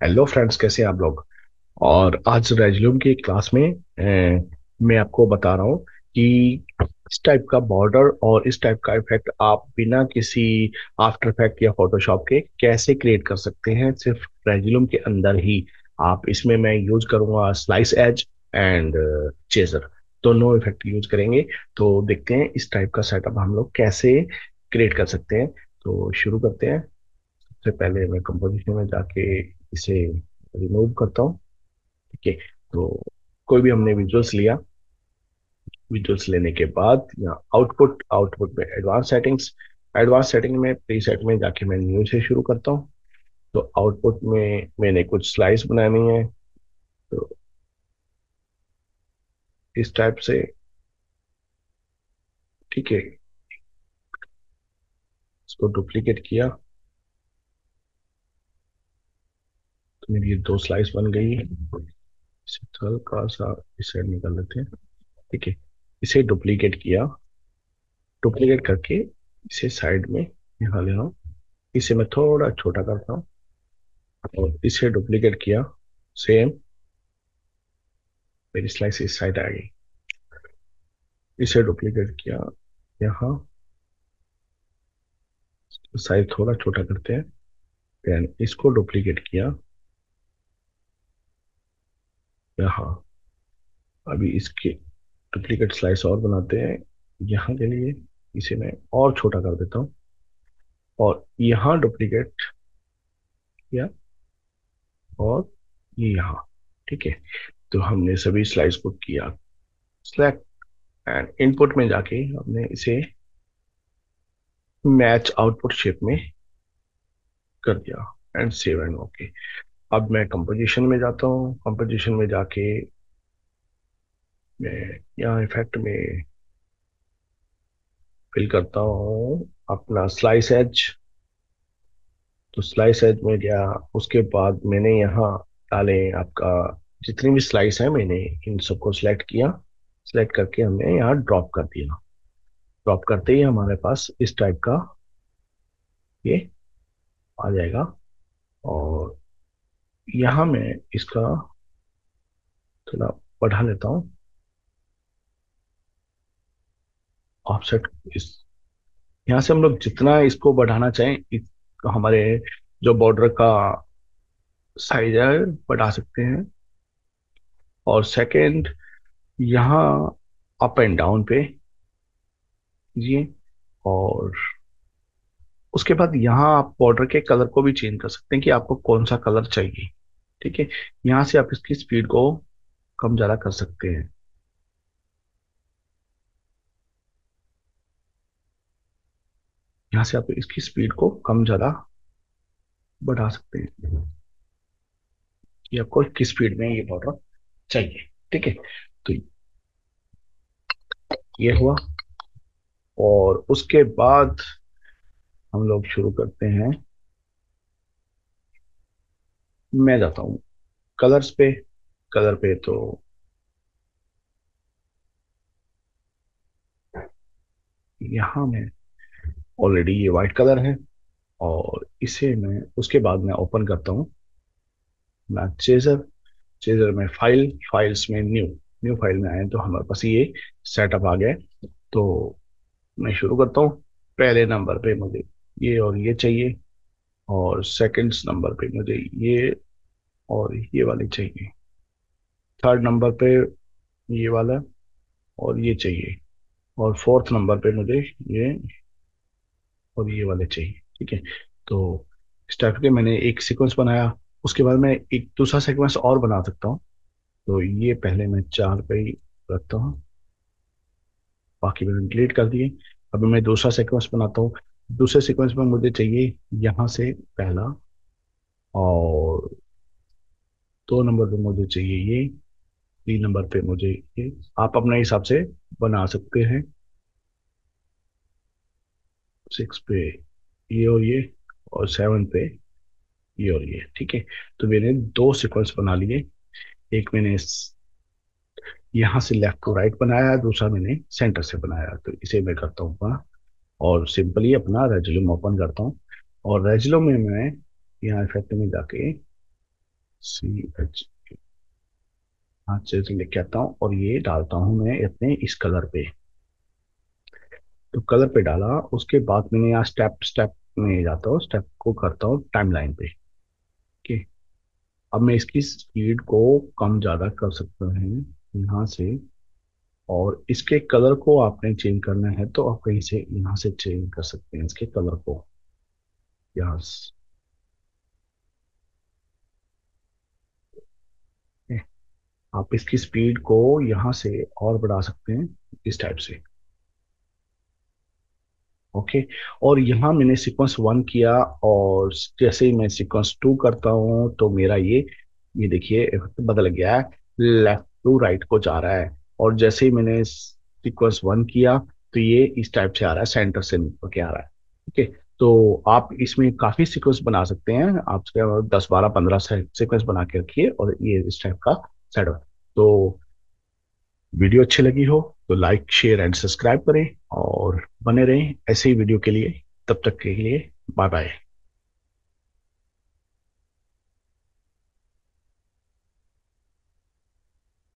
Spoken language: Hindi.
हेलो फ्रेंड्स कैसे आप लोग? और आज रेज्यूम की क्लास में अ, मैं आपको बता रहा हूँ कि इस टाइप का बॉर्डर और इस टाइप का इफ़ेक्ट आप बिना किसी आफ्टर इफ़ेक्ट या फोटोशॉप के कैसे क्रिएट कर सकते हैं? सिर्फ़ रेज्यूम के अंदर ही। आप इसमें मैं यूज़ करूँगा स्लाइस एज एंड चेजर दोनों इफ़ेक्ट यूज़ करेंगे। तो देखते हैं इस टाइप का सेटअप हम लोग कैसे क्रिएट कर सकते हैं। तो शुरू करते हैं। सबसे पहले मैं कंपोजिशन में जाके इसे रिमूव करता हूँ, ठीक है? तो कोई भी हमने विजुअल्स लिया, विजुअल्स लेने के बाद यहाँ आउटपुट आउटपुट में एडवांस सेटिंग्स एडवांस सेटिंग में प्री सेट में जाके मैं न्यू से शुरू करता हूँ। तो आउटपुट में मैंने कुछ स्लाइस बनानी है तो इस टाइप से, ठीक है? इसको डुप्लीकेट किया। मेरी ये दो स्लाइस बन गई इसे हल्का सा इस साइड निकाल लेते हैं। ठीक है इसे डुप्लीकेट किया। डुप्लीकेट करके इसे साइड में यहाँ ले रहा हूँ। इसे मैं थोड़ा छोटा करता हूँ। और इसे डुप्लीकेट किया। सेम मेरी स्लाइस इस साइड आ गई। इसे डुप्लीकेट किया। यहाँ। साइज़ थोड़ा छोटा करते हैं। देन इसको डुप्लीकेट किया। यहाँ अभी इसके डुप्लीकेट स्लाइस और बनाते हैं। यहाँ के लिए इसे मैं और छोटा कर देता हूँ। और यहाँ डुप्लीकेट किया और ये यहाँ, ठीक है? तो हमने सभी स्लाइस को किया। सिलेक्ट एंड इनपुट में जाके हमने इसे मैच आउटपुट शेप में कर दिया। एंड सेव एंड ओके अब मैं कंपोजिशन में जाता हूँ। कंपोजिशन में जाके मैं यहाँ इफ़ेक्ट में फिल करता हूँ अपना स्लाइस एज तो स्लाइस एज में गया। उसके बाद मैंने यहाँ डाले आपका जितनी भी स्लाइस है मैंने इन सबको सिलेक्ट किया। सिलेक्ट करके हमने यहाँ ड्रॉप कर दिया। ड्रॉप करते ही हमारे पास इस टाइप का ये आ जाएगा। और यहाँ मैं इसका थोड़ा बढ़ा लेता हूँ। ऑफसेट इस, यहाँ से हम लोग जितना इसको बढ़ाना चाहें हमारे जो बॉर्डर का साइज़ है, बढ़ा सकते हैं। और सेकंड यहाँ अप एंड डाउन पे कीजिए और उसके बाद यहाँ आप बॉर्डर के कलर को भी चेंज कर सकते हैं कि आपको कौन सा कलर चाहिए। ठीक है? यहाँ से आप इसकी स्पीड को कम ज़्यादा कर सकते हैं। यहाँ से आप इसकी स्पीड को कम ज़्यादा बढ़ा सकते हैं। कि आपको किस स्पीड में ये बॉर्डर चाहिए, ठीक है? तो ये हुआ और उसके बाद हम लोग शुरू करते हैं। मैं जाता हूँ। कलर्स पे, कलर पे तो यहाँ में ऑलरेडी ये वाइट कलर है और इसे मैं, उसके बाद मैं ओपन करता हूँ। मैं चेजर चेजर में फ़ाइल फाइल्स में न्यू न्यू फ़ाइल में आए तो हमारे पास ये सेटअप आ गया तो मैं शुरू करता हूँ। पहले नंबर पे मुझे ये और ये चाहिए। और सेकंड नंबर पे मुझे ये और ये वाले चाहिए। थर्ड नंबर पे ये वाला और ये चाहिए। और फोर्थ नंबर पे मुझे ये और ये वाले चाहिए, ठीक है? तो इस टाइप के मैंने एक सीक्वेंस बनाया। उसके बाद मैं एक दूसरा सीक्वेंस और बना सकता हूँ। तो ये पहले मैं चार पे ही रखता हूँ। बाकी मैंने डिलीट कर दिए। अभी मैं दूसरा सीक्वेंस बनाता हूँ। दूसरे सीक्वेंस में मुझे चाहिए यहाँ से पहला और दो नंबर पे मुझे चाहिए ये, तीन नंबर पे मुझे ये। आप अपने हिसाब से बना सकते हैं। सिक्स पे ये और ये और सेवन पे ये और ये, ठीक है? तो मैंने दो सीक्वेंस बना लिए। एक मैंने यहाँ से लेफ़्ट टू राइट बनाया, दूसरा मैंने सेंटर से बनाया। तो इसे मैं करता हूँ। और सिंपली अपना रेजुलम ओपन करता हूँ। और रेजुलम में मैं यहाँ इफ़ेक्ट में जाके सी एच हाँ चेजर लेके आता हूँ और ये डालता हूँ मैं अपने इस कलर पे। तो कलर पे डाला, उसके बाद मैंने यहाँ स्टेप स्टेप में जाता हूँ, स्टेप को करता हूँ टाइमलाइन पे। ओके। अब मैं इसकी स्पीड को कम ज़्यादा कर सकता हूँ। यहाँ से और इसके कलर को आपने चेंज करना है तो आप कहीं से यहाँ से चेंज कर सकते हैं इसके कलर को। यहाँ आप इसकी स्पीड को यहाँ से और बढ़ा सकते हैं, इस टाइप से। ओके और यहाँ मैंने सीक्वेंस वन किया, और जैसे ही मैं सीक्वेंस टू करता हूँ तो मेरा ये ये देखिए, बदल गया है। लेफ़्ट टू राइट को जा रहा है। और जैसे ही मैंने सीक्वेंस वन किया तो ये इस टाइप से आ रहा है सेंटर से निकल के आ रहा है, ठीक है? तो आप इसमें काफ़ी सीक्वेंस बना सकते हैं। आप दस, बारह, पंद्रह सीक्वेंस बना के रखिए और ये इस टाइप का सेटअप तो वीडियो अच्छी लगी हो तो लाइक शेयर एंड सब्सक्राइब करें और बने रहें ऐसे ही वीडियो के लिए। तब तक के लिए बाय बाय